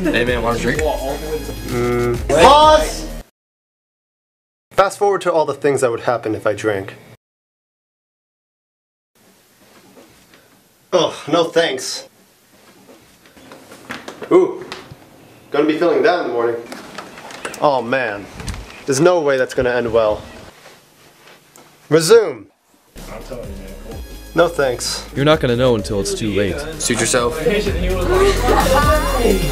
Hey man, want a drink? Mm. Pause! Fast forward to all the things that would happen if I drank. Oh, no thanks. Ooh, gonna be feeling that in the morning. Oh man, there's no way that's gonna end well. Resume. No thanks. You're not gonna know until it's too late. Suit yourself.